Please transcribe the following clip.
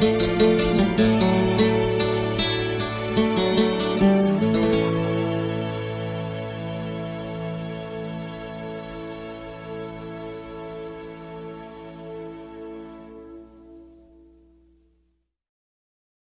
Música